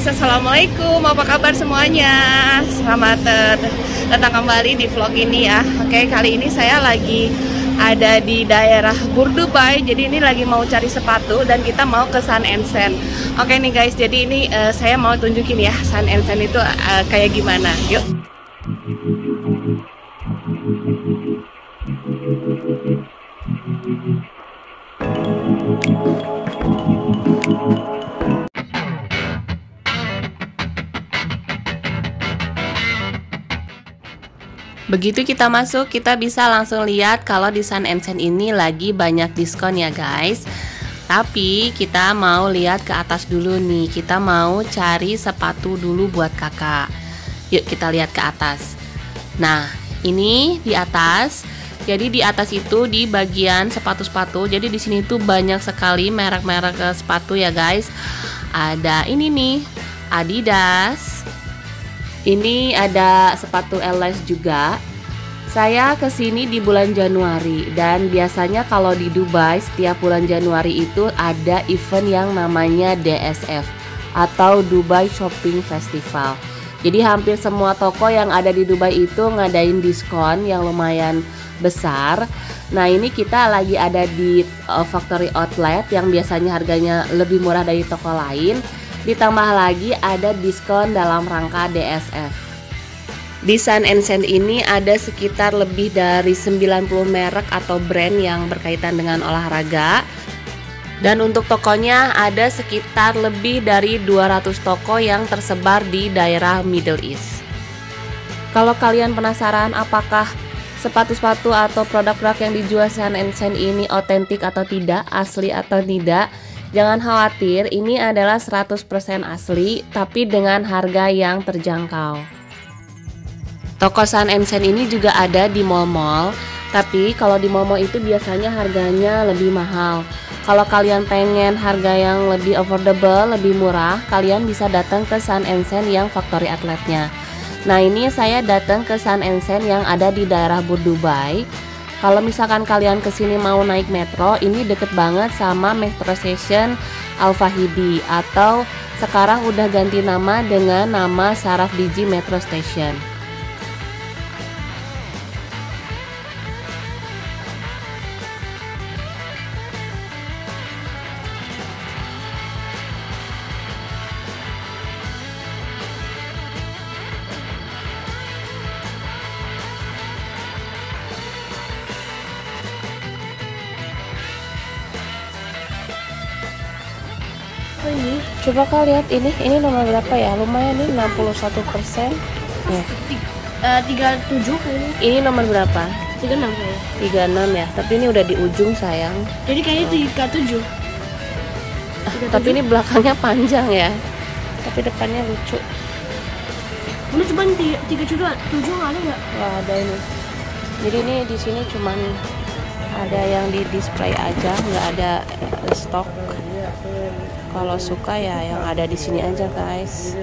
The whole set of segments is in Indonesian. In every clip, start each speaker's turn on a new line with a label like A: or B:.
A: guys, Assalamualaikum. Apa kabar semuanya? Selamat eh, datang kembali di vlog ini ya. Oke, kali ini saya lagi ada di daerah Burdubai. Jadi ini lagi mau cari sepatu dan kita mau ke Sun and Sen Oke nih guys, jadi ini uh, saya mau tunjukin ya Sun and Sen itu uh, kayak gimana. Yuk Begitu kita masuk, kita bisa langsung lihat kalau di Sun Sen ini lagi banyak diskon ya guys. Tapi kita mau lihat ke atas dulu nih. Kita mau cari sepatu dulu buat kakak. Yuk kita lihat ke atas. Nah, ini di atas. Jadi di atas itu di bagian sepatu-sepatu. Jadi di sini tuh banyak sekali merek-merek sepatu ya guys. Ada ini nih, Adidas, ini ada sepatu Elias juga. Saya ke sini di bulan Januari dan biasanya kalau di Dubai setiap bulan Januari itu ada event yang namanya DSF atau Dubai Shopping Festival. Jadi hampir semua toko yang ada di Dubai itu ngadain diskon yang lumayan besar. Nah ini kita lagi ada di uh, factory outlet yang biasanya harganya lebih murah dari toko lain Ditambah lagi ada diskon dalam rangka DSF. Di Sun Sen ini ada sekitar lebih dari 90 merek atau brand yang berkaitan dengan olahraga. Dan untuk tokonya ada sekitar lebih dari 200 toko yang tersebar di daerah Middle East. Kalau kalian penasaran apakah sepatu-sepatu atau produk-produk yang dijual Sun Sen ini otentik atau tidak, asli atau tidak, Jangan khawatir, ini adalah 100% asli tapi dengan harga yang terjangkau. Toko Sun Sen ini juga ada di mall-mall, tapi kalau di mall-mall itu biasanya harganya lebih mahal. Kalau kalian pengen harga yang lebih affordable, lebih murah, kalian bisa datang ke Sun Sen yang factory outletnya. Nah ini saya datang ke Sun Sen yang ada di daerah Dubai. Kalau misalkan kalian ke sini mau naik metro, ini deket banget sama Metro Station Al Fahidi atau sekarang udah ganti nama dengan nama Saraf Digi Metro Station. Ini. Coba kau lihat ini. Ini nomor berapa ya? Lumayan nih 61 persen.
B: Ya. Uh, 37 kayaknya.
A: Ini nomor berapa?
B: 36
A: kayaknya. 36 ya. Tapi ini udah di ujung sayang.
B: Jadi kayaknya
A: oh. 37 ah, tapi ini belakangnya panjang ya. Tapi depannya lucu.
B: Ini cuma tiga tujuh tujuh ada nggak?
A: Wah, ada ini. Jadi ini di sini cuman ada yang di display aja nggak ada stok kalau suka ya yang ada di sini aja guys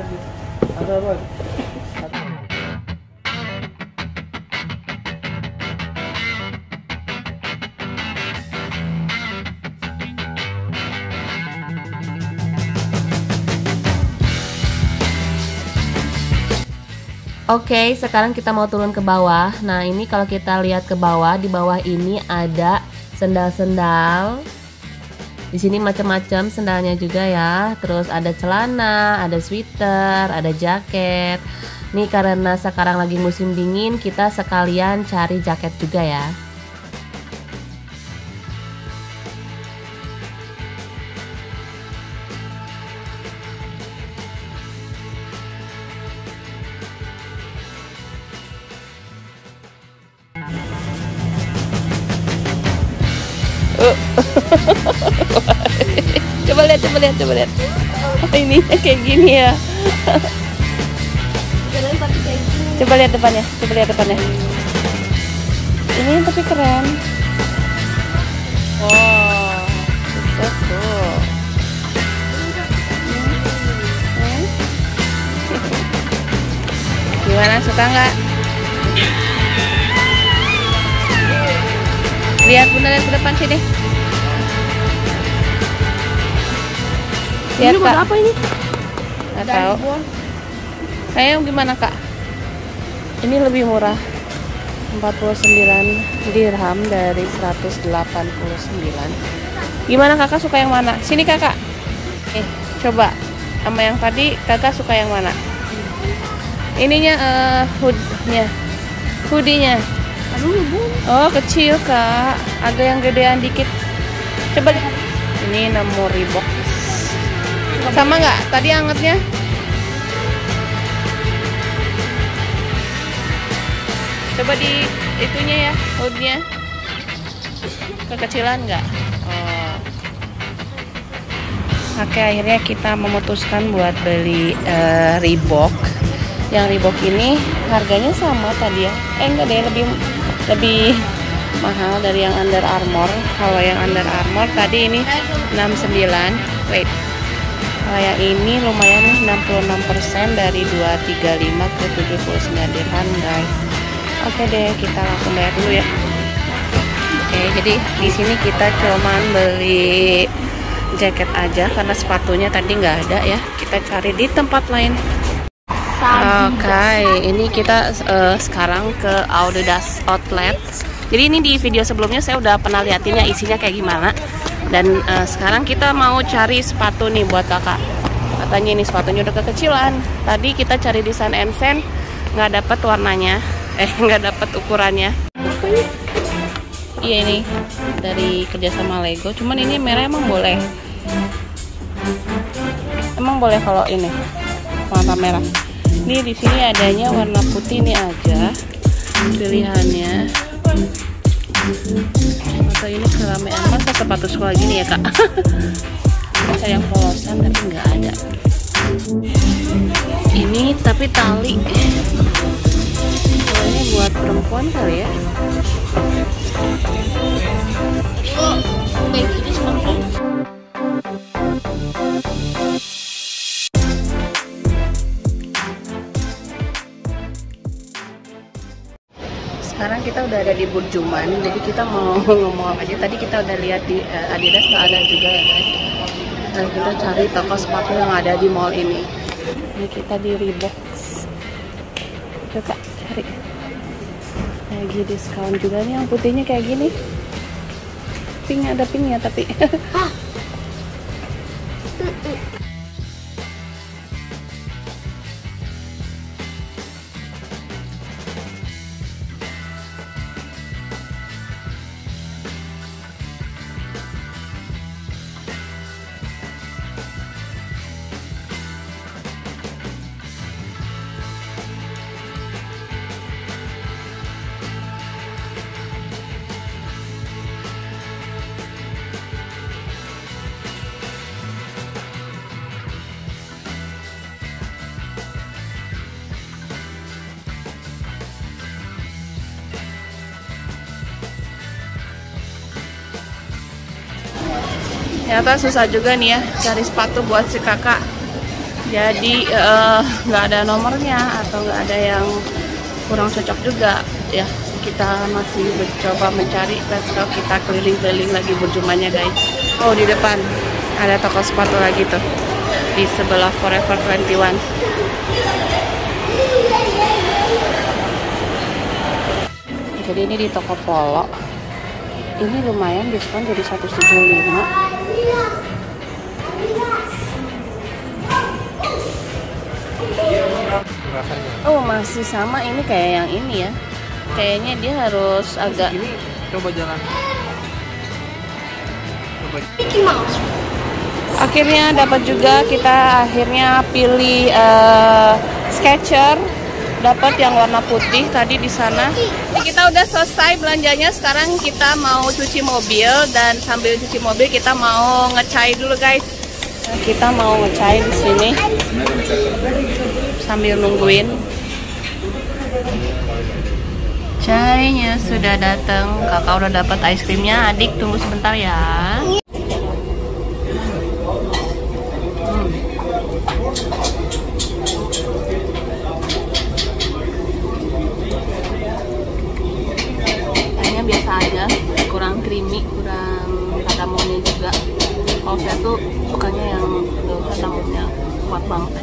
A: Oke, okay, sekarang kita mau turun ke bawah. Nah, ini kalau kita lihat ke bawah, di bawah ini ada sendal-sendal di sini macam-macam sendalnya juga ya. Terus ada celana, ada sweater, ada jaket. Nih karena sekarang lagi musim dingin, kita sekalian cari jaket juga ya. coba lihat coba lihat coba lihat. Oh, ini kayak gini ya. Coba lihat depannya coba lihat depannya. Ini tapi keren. Wow cool. Gimana suka nggak lihat bunda lihat ke depan sini.
B: Lihat ini apa ini?
A: Nggak tahu. Kayak gimana kak? Ini lebih murah. 49 dirham dari 189 Gimana kakak? Suka yang mana? Sini kakak. Eh coba. Sama yang tadi kakak suka yang mana? Ininya eh hoodnya. Hoodie-nya Oh kecil kak Ada yang gedean dikit Coba lihat Ini nemu Reebok Sama nggak? Tadi angetnya? Coba di itunya ya Hoodnya Kekecilan nggak? Oh. Oke akhirnya kita memutuskan buat beli eh, Reebok Yang Reebok ini harganya sama tadi ya Eh enggak deh lebih lebih mahal dari yang Under Armour. Kalau yang Under Armour tadi ini 69 Wait. Kalau yang ini lumayan nih 66% dari 235 ke 79 dirham guys. Oke deh kita langsung bayar dulu ya. Oke jadi di sini kita cuman beli jaket aja karena sepatunya tadi nggak ada ya. Kita cari di tempat lain Oke, ini kita eh, sekarang ke Audidas Outlet. Jadi ini di video sebelumnya saya udah pernah liatin ya isinya kayak gimana. Dan eh, sekarang kita mau cari sepatu nih buat kakak. Katanya ini sepatunya udah kekecilan. Tadi kita cari di San Ensen nggak dapet warnanya, eh nggak dapet ukurannya. Iya ini dari kerjasama Lego. Cuman ini merah emang boleh. Emang boleh kalau ini warna merah. Ini di sini adanya warna putih ini aja pilihannya. Atau ini keramaian masa sepatu sekolah gini ya kak? Saya yang polosan tapi nggak ada. Ini tapi tali. Kayaknya buat perempuan kali ya.
B: Oh, kayak gini seperti
A: kita udah ada di Burjuman jadi kita mau ngomong apa aja. Tadi kita udah lihat di eh, Adidas nggak ada juga ya guys. Dan kita cari toko sepatu yang ada di mall ini. Ini kita di Reebok coba cari. Lagi diskon juga nih yang putihnya kayak gini. Pink ada pinknya tapi ternyata susah juga nih ya cari sepatu buat si kakak. Jadi eh, nggak ada nomornya atau nggak ada yang kurang cocok juga. Ya kita masih mencoba mencari. Let's go kita keliling-keliling lagi berjumanya guys. Oh di depan. Ada toko sepatu lagi tuh. Di sebelah Forever 21 jadi ini di toko polo. Ini lumayan diskon jadi 175 Oh masih sama ini kayak yang ini ya Kayaknya dia harus agak
C: Ini coba jalan. Coba.
B: Mickey Mouse.
A: Akhirnya dapat juga kita akhirnya pilih eh, Sketcher dapat yang warna putih tadi di sana. Kita udah selesai belanjanya. Sekarang kita mau cuci mobil dan sambil cuci mobil kita mau ngecai dulu guys. Kita mau ngecai di sini sambil nungguin. Cainya sudah datang. Kakak udah dapat es krimnya. Adik tunggu sebentar ya. kayaknya biasa aja kurang creamy kurang kadamonnya juga kalau saya tuh sukanya yang gak usah tamunya kuat banget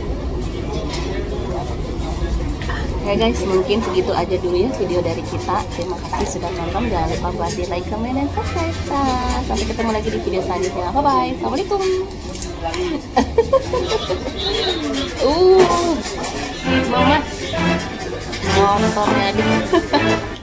A: Ya guys, mungkin segitu aja dulu ya video dari kita. Terima kasih sudah nonton. Jangan lupa buat di like, comment, dan subscribe. Nah, sampai ketemu lagi di video selanjutnya. Bye bye. Assalamualaikum. uh, mama motornya.